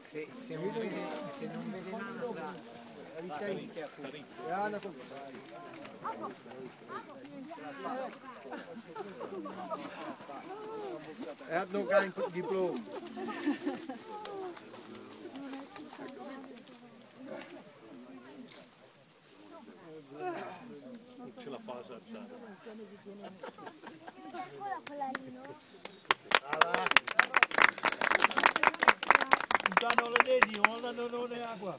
Se, se, uno vede, se non vede nada, la vita è che è così. E hanno canto di blu. Geen diploma. Ce la fa assaggiare. Danno le vedi, non danno non acqua.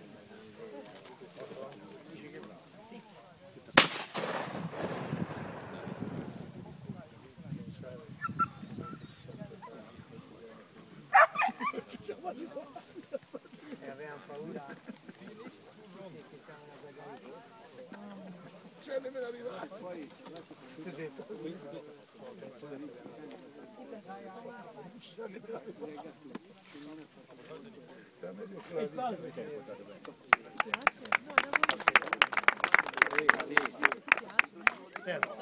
paura c'è stiamo a guardare cioè mi veniva arrivare poi e qua sì, sì.